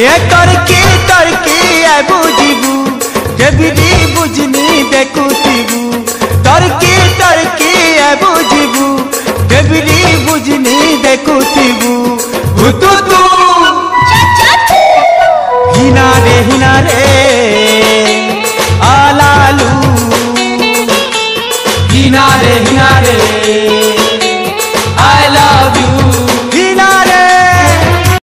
ଏ ତରକି ତରକି ଏ ବୁଝିବୁ କେବିରି ବୁଝନି ଦେଖୁଥିବୁ ତରକି ତରକି ଏ ବୁଝିବୁ କେବିରି ବୁଝନି ଦେଖୁଥିବୁ ତୁ ତୁ হিনারে হিনারে আলালু হিনারে হিনারে